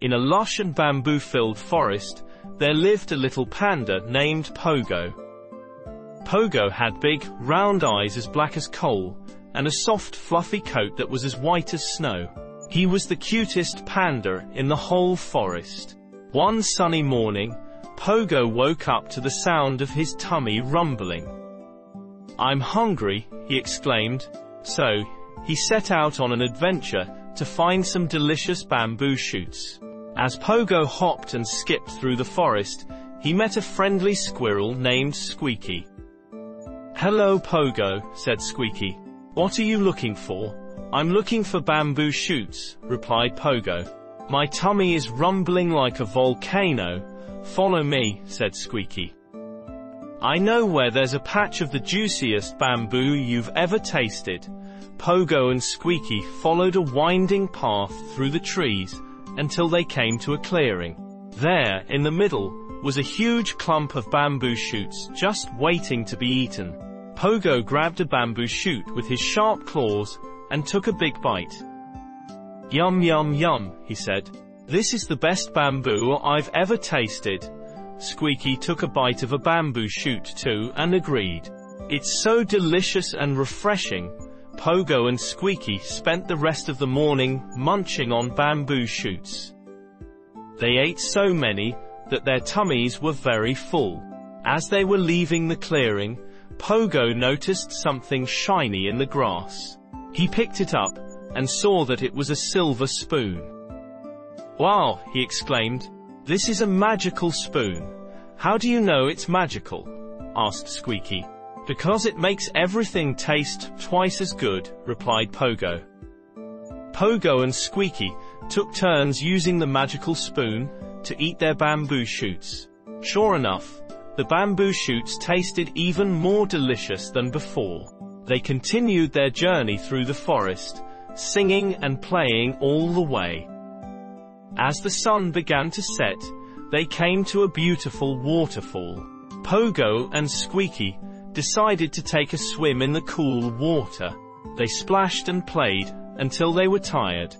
In a lush and bamboo-filled forest, there lived a little panda named Pogo. Pogo had big, round eyes as black as coal, and a soft, fluffy coat that was as white as snow. He was the cutest panda in the whole forest. One sunny morning, Pogo woke up to the sound of his tummy rumbling. I'm hungry, he exclaimed. So, he set out on an adventure to find some delicious bamboo shoots. As Pogo hopped and skipped through the forest, he met a friendly squirrel named Squeaky. Hello Pogo, said Squeaky. What are you looking for? I'm looking for bamboo shoots, replied Pogo. My tummy is rumbling like a volcano. Follow me, said Squeaky. I know where there's a patch of the juiciest bamboo you've ever tasted. Pogo and Squeaky followed a winding path through the trees until they came to a clearing. There, in the middle, was a huge clump of bamboo shoots just waiting to be eaten. Pogo grabbed a bamboo shoot with his sharp claws and took a big bite. Yum yum yum, he said. This is the best bamboo I've ever tasted. Squeaky took a bite of a bamboo shoot too and agreed. It's so delicious and refreshing. Pogo and Squeaky spent the rest of the morning munching on bamboo shoots. They ate so many that their tummies were very full. As they were leaving the clearing, Pogo noticed something shiny in the grass. He picked it up and saw that it was a silver spoon. Wow, he exclaimed, this is a magical spoon. How do you know it's magical? asked Squeaky. Because it makes everything taste twice as good, replied Pogo. Pogo and Squeaky took turns using the magical spoon to eat their bamboo shoots. Sure enough, the bamboo shoots tasted even more delicious than before. They continued their journey through the forest, singing and playing all the way. As the sun began to set, they came to a beautiful waterfall. Pogo and Squeaky decided to take a swim in the cool water. They splashed and played until they were tired.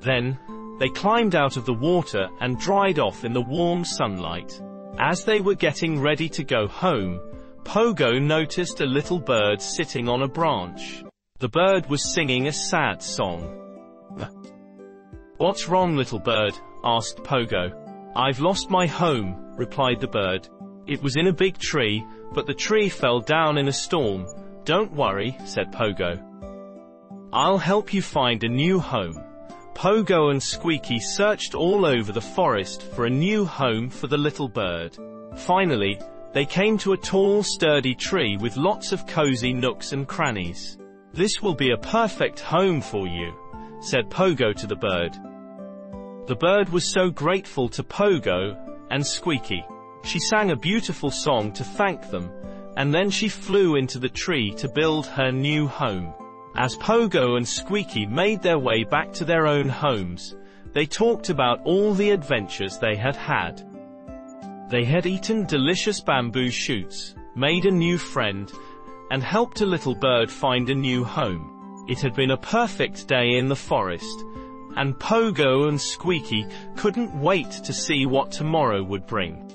Then, they climbed out of the water and dried off in the warm sunlight. As they were getting ready to go home, Pogo noticed a little bird sitting on a branch. The bird was singing a sad song. What's wrong, little bird? asked Pogo. I've lost my home, replied the bird. It was in a big tree, but the tree fell down in a storm. Don't worry, said Pogo. I'll help you find a new home. Pogo and Squeaky searched all over the forest for a new home for the little bird. Finally, they came to a tall, sturdy tree with lots of cozy nooks and crannies. This will be a perfect home for you, said Pogo to the bird. The bird was so grateful to Pogo and Squeaky. She sang a beautiful song to thank them, and then she flew into the tree to build her new home. As Pogo and Squeaky made their way back to their own homes, they talked about all the adventures they had had. They had eaten delicious bamboo shoots, made a new friend, and helped a little bird find a new home. It had been a perfect day in the forest, and Pogo and Squeaky couldn't wait to see what tomorrow would bring.